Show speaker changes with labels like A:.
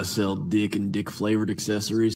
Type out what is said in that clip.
A: I sell dick and dick flavored accessories.